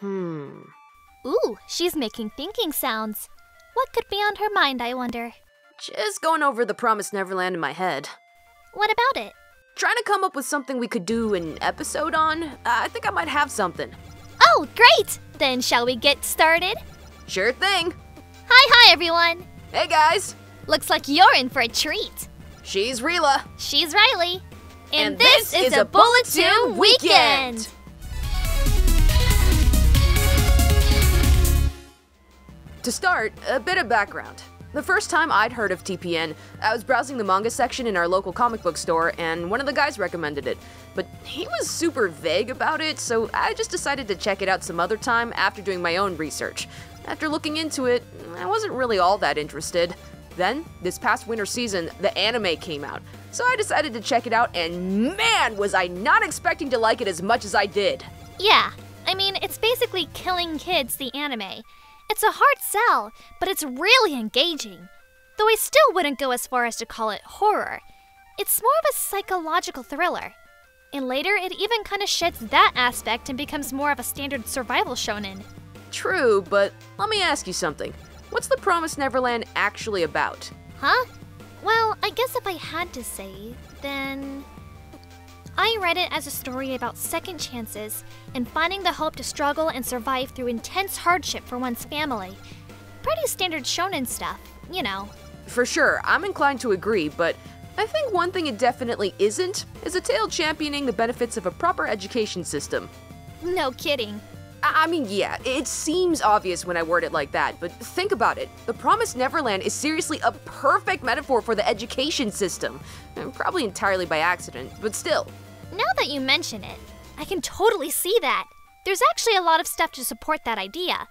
Hmm. Ooh, she's making thinking sounds. What could be on her mind, I wonder? Just going over the Promised Neverland in my head. What about it? Trying to come up with something we could do an episode on. Uh, I think I might have something. Oh, great! Then shall we get started? Sure thing. Hi, hi, everyone! Hey guys, Looks like you're in for a treat. she's Rila. She's Riley. And this is a Bulletoon Weekend. To start, a bit of background. The first time I'd heard of TPN, I was browsing the manga section in our local comic book store, and one of the guys recommended it. But he was super vague about it, so I just decided to check it out some other time after doing my own research. After looking into it, I wasn't really all that interested. Then, this past winter season, the anime came out, so I decided to check it out, and man, was I not expecting to like it as much as I did. Yeah, I mean, it's basically Killing Kids, the anime. It's a hard sell, but it's really engaging. Though I still wouldn't go as far as to call it horror. It's more of a psychological thriller. And later, it even kind of sheds that aspect and becomes more of a standard survival shonen. True, but let me ask you something. What's the Promised Neverland actually about? Huh? Well, I guess if I had to say, then. I read it as a story about second chances and finding the hope to struggle and survive through intense hardship for one's family. Pretty standard shonen stuff, you know. For sure, I'm inclined to agree, but I think one thing it definitely isn't is a tale championing the benefits of a proper education system. No kidding. I I mean, yeah, it seems obvious when I word it like that, but think about it. The Promised Neverland is seriously a perfect metaphor for the education system. Uh, Probably entirely by accident, but still. Now that you mention it, I can totally see that. There's actually a lot of stuff to support that idea.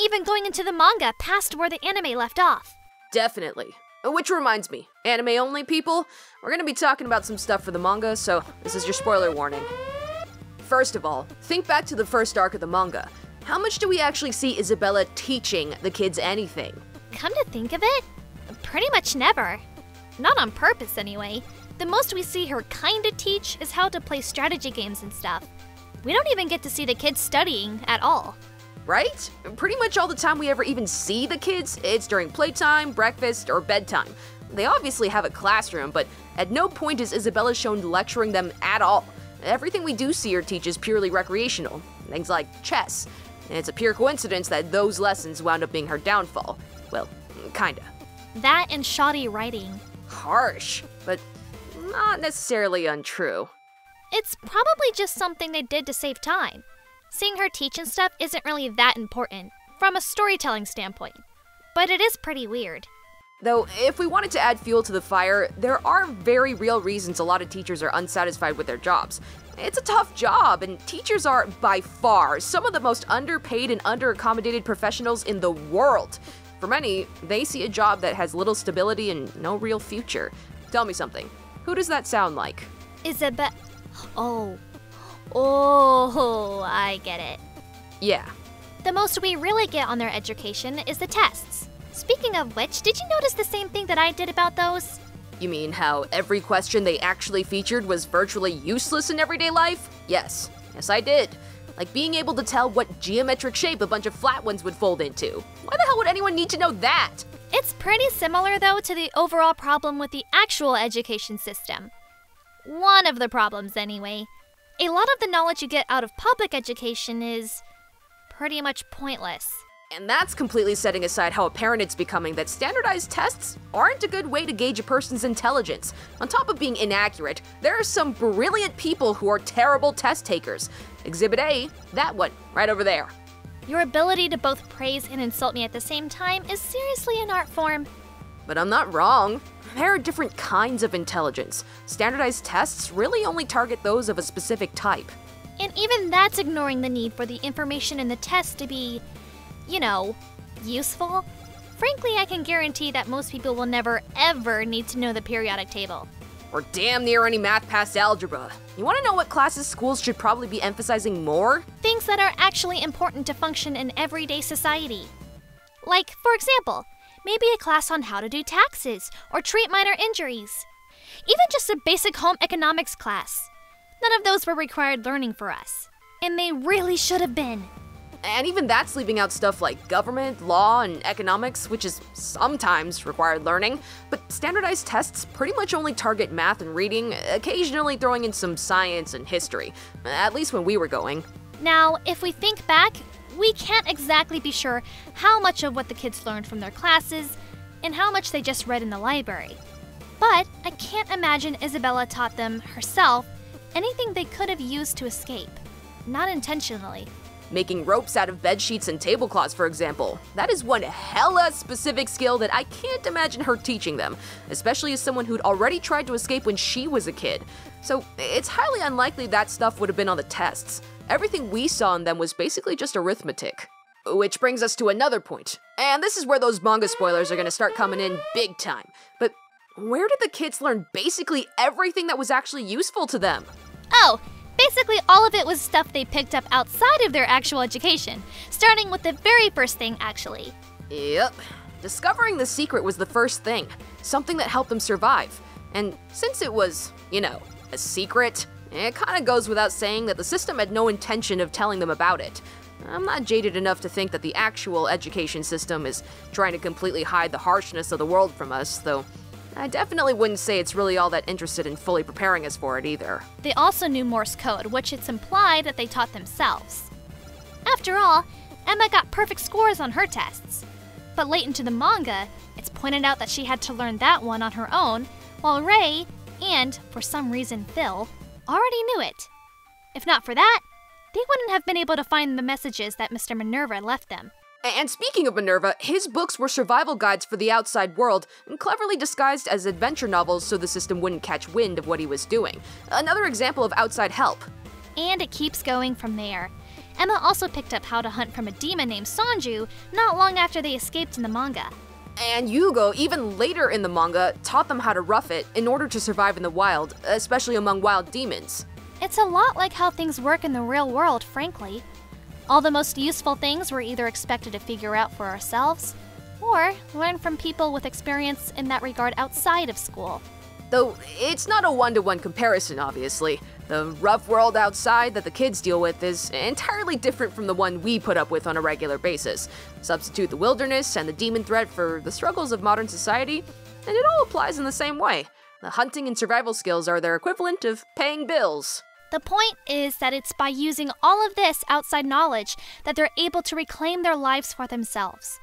Even going into the manga past where the anime left off. Definitely. Uh, Which reminds me, anime only people, we're gonna be talking about some stuff for the manga, so this is your spoiler warning. First of all, think back to the first arc of the manga. How much do we actually see Isabella teaching the kids anything? Come to think of it, pretty much never. Not on purpose, anyway. The most we see her kinda teach is how to play strategy games and stuff. We don't even get to see the kids studying at all. Right? Pretty much all the time we ever even see the kids, it's during playtime, breakfast, or bedtime. They obviously have a classroom, but at no point is Isabella shown lecturing them at all. Everything we do see her teach is purely recreational, things like chess. And it's a pure coincidence that those lessons wound up being her downfall. Well, kinda. That and shoddy writing. Harsh, but not necessarily untrue. It's probably just something they did to save time. Seeing her teach and stuff isn't really that important, from a storytelling standpoint. But it is pretty weird. Though, if we wanted to add fuel to the fire, there are very real reasons a lot of teachers are unsatisfied with their jobs. It's a tough job, and teachers are, by far, some of the most underpaid and underaccommodated professionals in the world. For many, they see a job that has little stability and no real future. Tell me something. Who does that sound like? Isabel. Oh. Oh, I get it. Yeah. The most we really get on their education is the tests. Speaking of which, did you notice the same thing that I did about those? You mean how every question they actually featured was virtually useless in everyday life? Yes. Yes, I did. Like being able to tell what geometric shape a bunch of flat ones would fold into. Why the hell would anyone need to know that? It's pretty similar, though, to the overall problem with the actual education system. One of the problems, anyway. A lot of the knowledge you get out of public education is pretty much pointless. And that's completely setting aside how apparent it's becoming that standardized tests aren't a good way to gauge a person's intelligence. On top of being inaccurate, there are some brilliant people who are terrible test takers. Exhibit A, that one, right over there. Your ability to both praise and insult me at the same time is seriously an art form. But I'm not wrong. There are different kinds of intelligence. Standardized tests really only target those of a specific type. And even that's ignoring the need for the information in the test to be, you know, useful. Frankly, I can guarantee that most people will never ever need to know the periodic table. Or damn near any math past algebra. You want to know what classes schools should probably be emphasizing more? Things that are actually important to function in everyday society. Like, for example, maybe a class on how to do taxes or treat minor injuries. Even just a basic home economics class. None of those were required learning for us. And they really should have been. And even that's leaving out stuff like government, law, and economics, which is sometimes required learning. But standardized tests pretty much only target math and reading, occasionally throwing in some science and history, at least when we were going. Now, if we think back, we can't exactly be sure how much of what the kids learned from their classes and how much they just read in the library. But I can't imagine Isabella taught them herself anything they could have used to escape. Not intentionally. Making ropes out of bed sheets and tablecloths, for example. That is one hella specific skill that I can't imagine her teaching them, especially as someone who'd already tried to escape when she was a kid. So it's highly unlikely that stuff would have been on the tests. Everything we saw in them was basically just arithmetic. Which brings us to another point, and this is where those manga spoilers are gonna start coming in big time. But where did the kids learn basically everything that was actually useful to them? Oh, basically all of it was stuff they picked up outside of their actual education, starting with the very first thing, actually. Yep. Discovering the secret was the first thing, something that helped them survive. And since it was, you know, a secret, it kinda goes without saying that the system had no intention of telling them about it. I'm not jaded enough to think that the actual education system is trying to completely hide the harshness of the world from us, though I definitely wouldn't say it's really all that interested in fully preparing us for it either. They also knew Morse code, which it's implied that they taught themselves. After all, Emma got perfect scores on her tests. But late into the manga, it's pointed out that she had to learn that one on her own, while Ray, and for some reason Phil, already knew it. If not for that, they wouldn't have been able to find the messages that Mr. Minerva left them. And speaking of Minerva, his books were survival guides for the outside world, cleverly disguised as adventure novels so the system wouldn't catch wind of what he was doing. Another example of outside help. And it keeps going from there. Emma also picked up how to hunt from a demon named Sonju not long after they escaped in the manga. And Yugo, even later in the manga, taught them how to rough it in order to survive in the wild, especially among wild demons. It's a lot like how things work in the real world, frankly. All the most useful things we're either expected to figure out for ourselves or learn from people with experience in that regard outside of school. Though it's not a one to one comparison, obviously. The rough world outside that the kids deal with is entirely different from the one we put up with on a regular basis. Substitute the wilderness and the demon threat for the struggles of modern society, and it all applies in the same way. The hunting and survival skills are their equivalent of paying bills. The point is that it's by using all of this outside knowledge that they're able to reclaim their lives for themselves.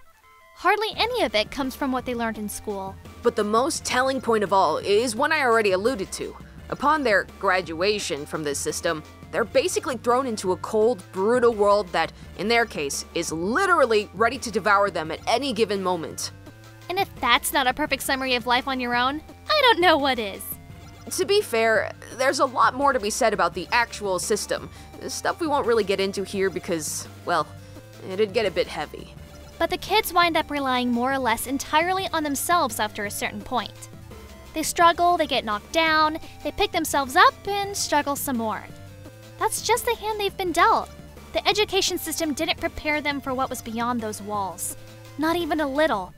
Hardly any of it comes from what they learned in school. But the most telling point of all is one I already alluded to. Upon their graduation from this system, they're basically thrown into a cold, brutal world that, in their case, is literally ready to devour them at any given moment. And if that's not a perfect summary of life on your own, I don't know what is. To be fair, there's a lot more to be said about the actual system. Stuff we won't really get into here because, well, it'd get a bit heavy. But the kids wind up relying more or less entirely on themselves after a certain point. They struggle, they get knocked down, they pick themselves up, and struggle some more. That's just the hand they've been dealt. The education system didn't prepare them for what was beyond those walls. Not even a little.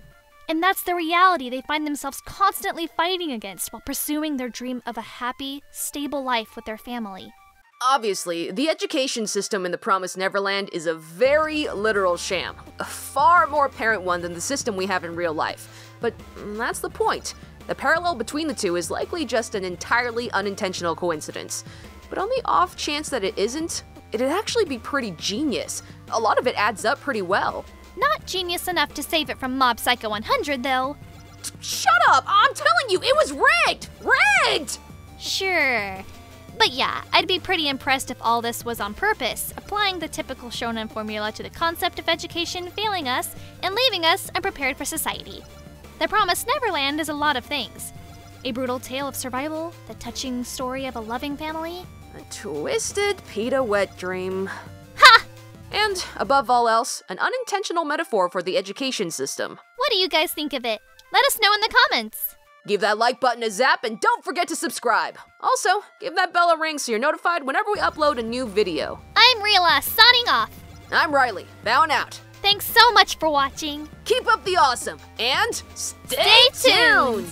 And that's the reality they find themselves constantly fighting against while pursuing their dream of a happy, stable life with their family. Obviously, the education system in the Promised Neverland is a very literal sham, a far more apparent one than the system we have in real life. But that's the point. The parallel between the two is likely just an entirely unintentional coincidence. But on the off chance that it isn't, it'd actually be pretty genius. A lot of it adds up pretty well. Not genius enough to save it from Mob Psycho 100, though. Shut up! I'm telling you, it was rigged! Rigged! Sure. But yeah, I'd be pretty impressed if all this was on purpose, applying the typical shonen formula to the concept of education failing us and leaving us unprepared for society. The Promised Neverland is a lot of things a brutal tale of survival, the touching story of a loving family, a twisted PETA wet dream. And, above all else, an unintentional metaphor for the education system. What do you guys think of it? Let us know in the comments. Give that like button a zap and don't forget to subscribe. Also, give that bell a ring so you're notified whenever we upload a new video. I'm Rila, signing off. I'm Riley, bowing out. Thanks so much for watching. Keep up the awesome and stay, stay tuned. tuned.